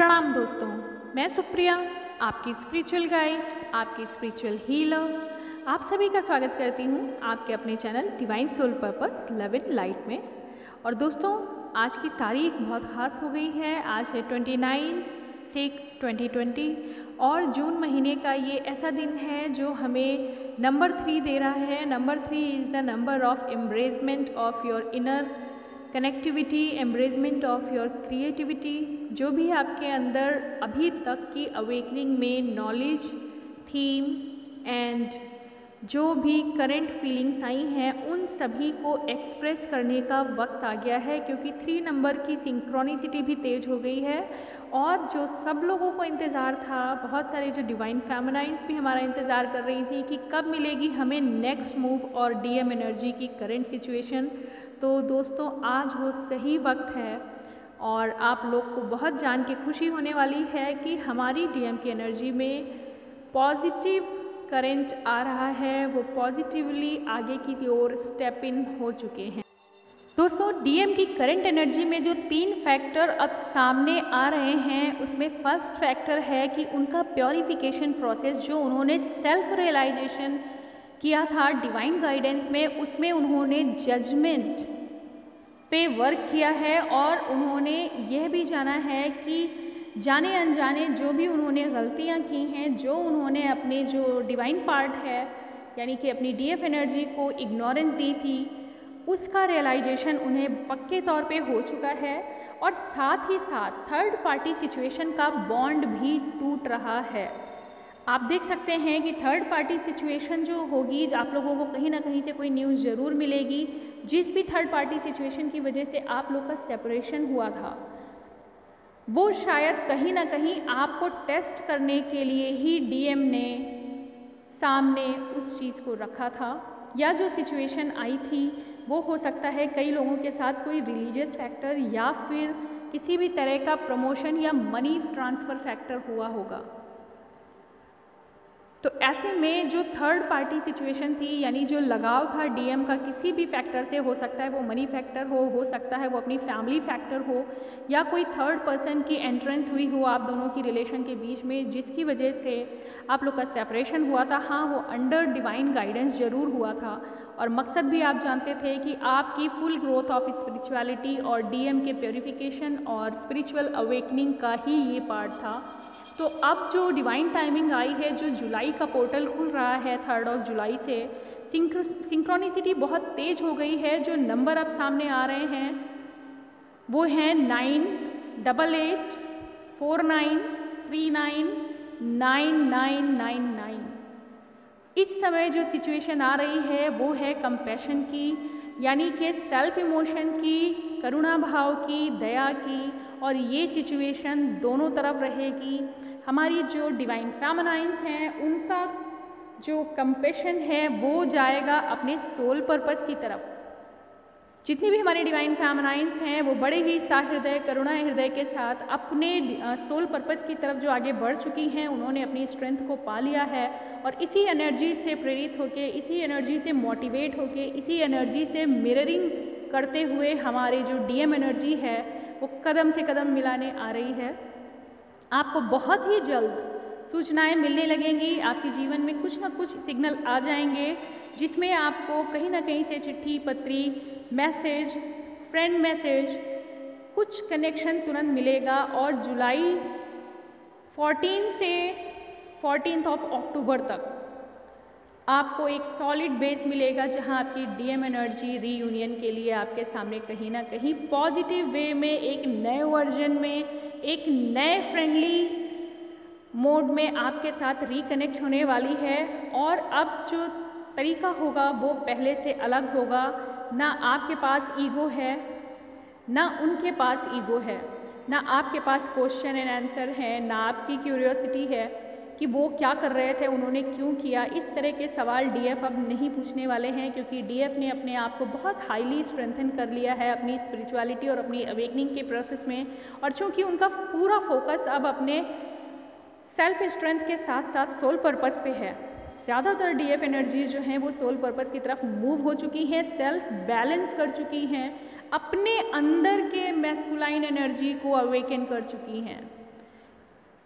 प्रणाम दोस्तों, मैं सुप्रिया, आपकी स्पिरिचुअल गाइड आपकी स्पिरिचुअल हीलर आप सभी का स्वागत करती हूँ आपके अपने channel divine soul purpose love in light में। और दोस्तों, आज की तारीख बहुत ख़ास हो गई है, आज है twenty nine six twenty twenty और जून महीने का ये ऐसा दिन है जो हमें नंबर थ्री दे रहा है। Number three is the number of embracement of your inner connectivity embracement of your creativity जो भी आपके अंदर अभी तक की अवेकनिंग में नॉलेज थीम एंड जो भी करंट फीलिंग्स आई हैं, उन सभी को एक्सप्रेस करने का वक्त आ गया है, क्योंकि थ्री नंबर की सिंक्रोनिसिटी भी तेज हो गई है। और जो सब लोगों को इंतज़ार था, बहुत सारे जो डिवाइन फेमिनाइंस भी हमारा इंतज़ार कर रही थी कि कब मिलेगी हमें नेक्स्ट मूव और डीएम एनर्जी की करंट सिचुएशन तो दोस्तों, आज वो सही वक्त है और आप लोग को बहुत जान के खुशी होने वाली है कि हमारी डीएम की एनर्जी में पॉजिटिव करंट आ रहा है, वो पॉजिटिवली आगे की ओर स्टेप इन हो चुके हैं। दोस्तों डीएम की करंट एनर्जी में जो तीन फैक्टर अब सामने आ रहे हैं, उसमें फ़र्स्ट फैक्टर है कि उनका प्योरिफिकेशन प्रोसेस जो उन्होंने सेल्फ रियलाइजेशन किया था डिवाइन गाइडेंस में, उसमें उन्होंने जजमेंट पे वर्क किया है और उन्होंने यह भी जाना है कि जाने अनजाने जो भी उन्होंने गलतियाँ की हैं, जो उन्होंने अपने जो डिवाइन पार्ट है, यानी कि अपनी डीएफ एनर्जी को इग्नोरेंस दी थी, उसका रियलाइजेशन उन्हें पक्के तौर पे हो चुका है और साथ ही साथ थर्ड पार्टी सिचुएशन का बॉन्ड भी टूट रहा है। आप देख सकते हैं कि थर्ड पार्टी सिचुएशन जो होगी, आप लोगों को कहीं ना कहीं से कोई न्यूज़ ज़रूर मिलेगी, जिस भी थर्ड पार्टी सिचुएशन की वजह से आप लोग का सेपरेशन हुआ था। वो शायद कहीं ना कहीं आपको टेस्ट करने के लिए ही डीएम ने सामने उस चीज़ को रखा था, या जो सिचुएशन आई थी, वो हो सकता है कई लोगों के साथ कोई रिलीजियस फैक्टर या फिर किसी भी तरह का प्रमोशन या मनी ट्रांसफ़र फैक्टर हुआ होगा। तो ऐसे में जो थर्ड पार्टी सिचुएशन थी, यानी जो लगाव था डीएम का, किसी भी फैक्टर से हो सकता है वो मनी फैक्टर हो हो सकता है वो अपनी फैमिली फैक्टर हो, या कोई थर्ड पर्सन की एंट्रेंस हुई हो आप दोनों की रिलेशन के बीच में, जिसकी वजह से आप लोग का सेपरेशन हुआ था हाँ वो अंडर डिवाइन गाइडेंस ज़रूर हुआ था। और मकसद भी आप जानते थे कि आपकी फुल ग्रोथ ऑफ़ स्पिरिचुअलिटी और डीएम के प्योरिफिकेशन और स्पिरिचुअल अवेकनिंग का ही ये पार्ट था। तो अब जो डिवाइन टाइमिंग आई है, जो जुलाई का पोर्टल खुल रहा है थर्ड ऑफ़ जुलाई से सिंक्रोनिसिटी बहुत तेज हो गई है, जो नंबर अब सामने आ रहे हैं, वो हैं nine double eight four nine three nine nine nine nine nine इस समय जो सिचुएशन आ रही है, वो है कंपैशन की, यानी कि सेल्फ इमोशन की, करुणा भाव की, दया की, और ये सिचुएशन दोनों तरफ़ रहेगी। हमारी जो डिवाइन फेमनाइंस हैं, उनका जो कंपेशन है, वो जाएगा अपने सोल पर्पज़ की तरफ़। जितनी भी हमारे डिवाइन फैमनाइंस हैं, वो बड़े ही साहृदय करुणा हृदय के साथ अपने सोल पर्पज़ की तरफ़ जो आगे बढ़ चुकी हैं, उन्होंने अपनी स्ट्रेंथ को पा लिया है और इसी एनर्जी से प्रेरित होके, इसी एनर्जी से मोटिवेट होके, इसी एनर्जी से मिररिंग करते हुए हमारे जो डीएम एनर्जी है, वो कदम से कदम मिलाने आ रही है। आपको बहुत ही जल्द सूचनाएँ मिलने लगेंगी, आपके जीवन में कुछ ना कुछ सिग्नल आ जाएँगे, जिसमें आपको कहीं ना कहीं से चिट्ठी, पत्री, मैसेज फ्रेंड मैसेज कुछ कनेक्शन तुरंत मिलेगा और जुलाई 14 से फोर्टीन ऑफ़ अक्टूबर तक आपको एक सॉलिड बेस मिलेगा जहाँ आपकी डीएम एनर्जी रीयूनियन के लिए आपके सामने कहीं ना कहीं पॉजिटिव वे में, एक नए वर्जन में एक नए फ्रेंडली मोड में आपके साथ रिकनेक्ट होने वाली है और अब जो तरीका होगा वो पहले से अलग होगा। ना आपके पास ईगो है, ना उनके पास ईगो है, ना आपके पास क्वेश्चन एंड आंसर है, ना आपकी क्यूरियोसिटी है। कि वो क्या कर रहे थे, उन्होंने क्यों किया? इस तरह के सवाल डीएफ अब नहीं पूछने वाले हैं, क्योंकि डीएफ ने अपने आप को बहुत हाईली स्ट्रेंथन कर लिया है अपनी स्पिरिचुअलिटी और अपनी अवेकनिंग के प्रोसेस में। और चूँकि उनका पूरा फोकस अब अपने सेल्फ स्ट्रेंथ के साथ साथ सोल पर्पज़ पे है, ज़्यादातर डी एफ़ एनर्जीज जो हैं वो सोल पर्पज़ की तरफ़ मूव हो चुकी हैं सेल्फ बैलेंस कर चुकी हैं, अपने अंदर के मैस्कुलाइन एनर्जी को अवेकन कर चुकी हैं।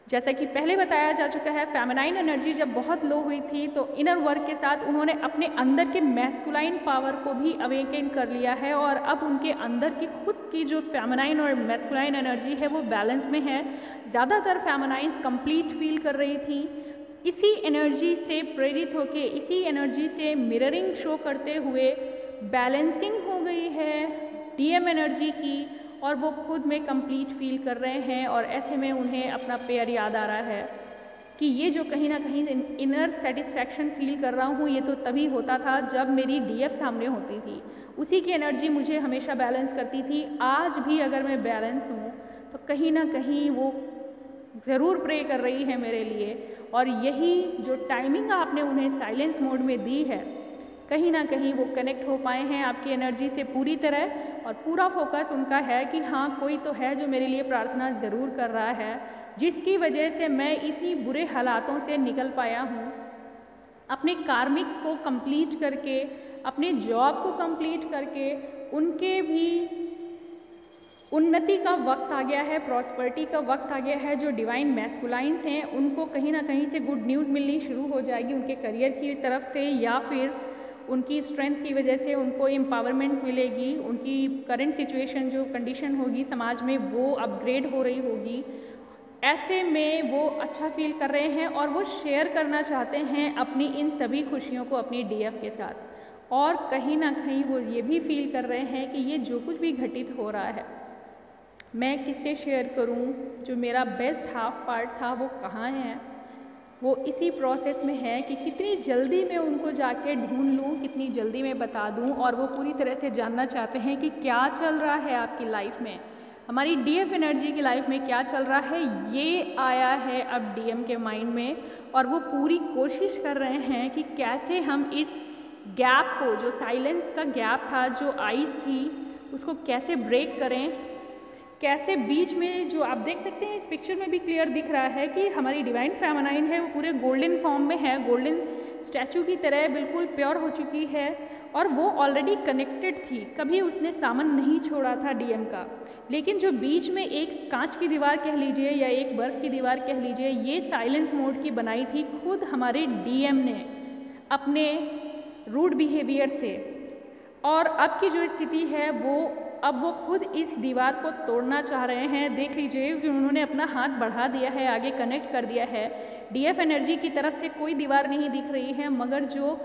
जैसा कि पहले बताया जा चुका है फेमिनाइन एनर्जी जब बहुत लो हुई थी तो इनर वर्क के साथ उन्होंने अपने अंदर के मैस्कुलाइन पावर को भी अवेकन कर लिया है और अब उनके अंदर की खुद की जो फेमिनाइन और मैस्कुलाइन एनर्जी है, वो बैलेंस में है। ज़्यादातर फेमिनाइंस कंप्लीट फील कर रही थी। इसी एनर्जी से प्रेरित होके, इसी एनर्जी से मिररिंग शो करते हुए बैलेंसिंग हो गई है डीएम एनर्जी की और वो खुद में कंप्लीट फील कर रहे हैं और ऐसे में उन्हें अपना पेयर याद आ रहा है कि ये जो कहीं ना कहीं इनर सेटिस्फैक्शन फील कर रहा हूँ, ये तो तभी होता था जब मेरी डीएफ सामने होती थी। उसी की एनर्जी मुझे हमेशा बैलेंस करती थी। आज भी अगर मैं बैलेंस हूँ तो कहीं ना कहीं वो ज़रूर प्रे कर रही है मेरे लिए। और यही जो टाइमिंग आपने उन्हें साइलेंस मोड में दी है, कहीं ना कहीं वो कनेक्ट हो पाए हैं आपकी एनर्जी से पूरी तरह। और पूरा फोकस उनका है कि हाँ कोई तो है जो मेरे लिए प्रार्थना ज़रूर कर रहा है, जिसकी वजह से मैं इतनी बुरे हालातों से निकल पाया हूँ। अपने कार्मिक्स को कंप्लीट करके, अपने जॉब को कंप्लीट करके, उनके भी उन्नति का वक्त आ गया है प्रॉस्पर्टी का वक्त आ गया है, जो डिवाइन मैस्कुलाइंस हैं, उनको कहीं ना कहीं से गुड न्यूज़ मिलनी शुरू हो जाएगी उनके करियर की तरफ़ से या फिर उनकी स्ट्रेंथ की वजह से उनको एम्पावरमेंट मिलेगी, उनकी करंट सिचुएशन जो कंडीशन होगी समाज में, वो अपग्रेड हो रही होगी। ऐसे में वो अच्छा फील कर रहे हैं और वो शेयर करना चाहते हैं अपनी इन सभी खुशियों को अपनी डीएफ के साथ। और कहीं ना कहीं वो ये भी फील कर रहे हैं कि ये जो कुछ भी घटित हो रहा है, मैं किससे शेयर करूँ? जो मेरा बेस्ट हाफ़ पार्ट था, वो कहाँ है? वो इसी प्रोसेस में है कि कितनी जल्दी मैं उनको जाके ढूंढ लूँ, कितनी जल्दी मैं बता दूँ और वो पूरी तरह से जानना चाहते हैं कि क्या चल रहा है आपकी लाइफ में। हमारी डीएफ एनर्जी की लाइफ में क्या चल रहा है, ये आया है अब डीएम के माइंड में और वो पूरी कोशिश कर रहे हैं कि कैसे हम इस गैप को, जो साइलेंस का गैप था, जो आइस थी, उसको कैसे ब्रेक करें। कैसे बीच में जो आप देख सकते हैं, इस पिक्चर में भी क्लियर दिख रहा है कि हमारी डिवाइन फेमनाइन है, वो पूरे गोल्डन फॉर्म में है गोल्डन स्टैचू की तरह बिल्कुल प्योर हो चुकी है और वो ऑलरेडी कनेक्टेड थी, कभी उसने सामान नहीं छोड़ा था डीएम का। लेकिन जो बीच में एक कांच की दीवार कह लीजिए या एक बर्फ़ की दीवार कह लीजिए, ये साइलेंस मोड की बनाई थी खुद हमारे डीएम ने, अपने रूड बिहेवियर से। और अब की जो स्थिति है, वो अब वो खुद इस दीवार को तोड़ना चाह रहे हैं। देख लीजिए कि उन्होंने अपना हाथ बढ़ा दिया है, आगे कनेक्ट कर दिया है। डीएफ एनर्जी की तरफ़ से कोई दीवार नहीं दिख रही है, मगर जो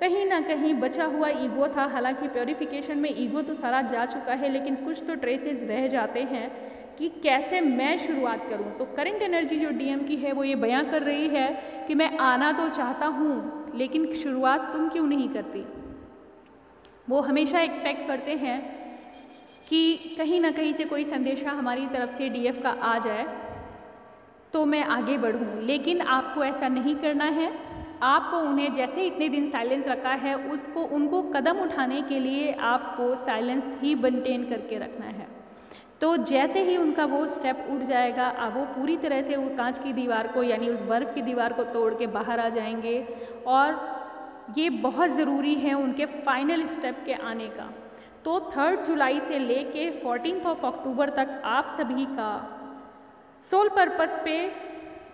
कहीं ना कहीं बचा हुआ ईगो था। हालाँकि प्योरिफिकेशन में ईगो तो सारा जा चुका है, लेकिन कुछ तो ट्रेसेस रह जाते हैं कि कैसे मैं शुरुआत करूँ। तो करंट एनर्जी जो डीएम की है, वो ये बयां कर रही है कि मैं आना तो चाहता हूँ, लेकिन शुरुआत तुम क्यों नहीं करती? वो हमेशा एक्सपेक्ट करते हैं कि कहीं ना कहीं से कोई संदेशा हमारी तरफ़ से डीएफ का आ जाए तो मैं आगे बढ़ूँ। लेकिन आपको ऐसा नहीं करना है। आपको उन्हें जैसे इतने दिन साइलेंस रखा है, उसको, उनको कदम उठाने के लिए आपको साइलेंस ही मेंटेन करके रखना है। तो जैसे ही उनका वो स्टेप उठ जाएगा अब वो पूरी तरह से वो कांच की दीवार को, यानी उस बर्फ़ की दीवार को तोड़ के बाहर आ जाएँगे। और ये बहुत ज़रूरी है उनके फाइनल स्टेप के आने का। तो थर्ड जुलाई से लेके फोर्टीन ऑफ़ अक्टूबर तक आप सभी का सोल पर्पस पे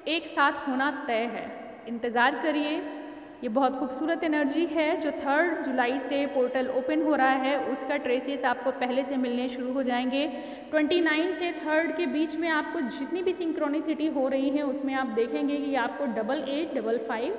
एक साथ होना तय है। इंतज़ार करिए। ये बहुत खूबसूरत एनर्जी है जो थर्ड जुलाई से पोर्टल ओपन हो रहा है। उसका ट्रेसेस आपको पहले से मिलने शुरू हो जाएँगे। 29 से थर्ड के बीच में आपको जितनी भी सिंक्रोनिसिटी हो रही है, उसमें आप देखेंगे कि आपको double eight double five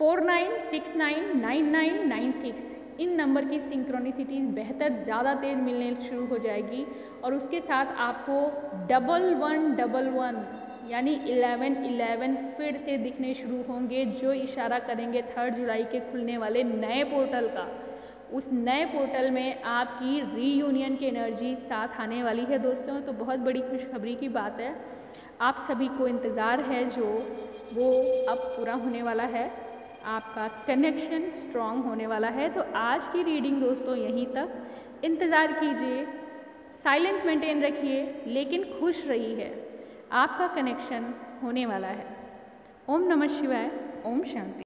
four nine six nine nine nine nine six इन नंबर की सिंक्रोनिसिटीज़ बेहतर ज़्यादा तेज़ मिलने शुरू हो जाएगी और उसके साथ आपको डबल वन डबल वन यानी इलेवन इलेवन फिर से दिखने शुरू होंगे, जो इशारा करेंगे थर्ड जुलाई के खुलने वाले नए पोर्टल का। उस नए पोर्टल में आपकी रीयूनियन की एनर्जी साथ आने वाली है दोस्तों तो बहुत बड़ी खुशखबरी की बात है। आप सभी को इंतज़ार है जो वो अब पूरा होने वाला है। आपका कनेक्शन स्ट्रॉन्ग होने वाला है। तो आज की रीडिंग दोस्तों यहीं तक। इंतज़ार कीजिए साइलेंस मेंटेन रखिए, लेकिन खुश रही है आपका कनेक्शन होने वाला है। ओम नमः शिवाय, ओम शांति।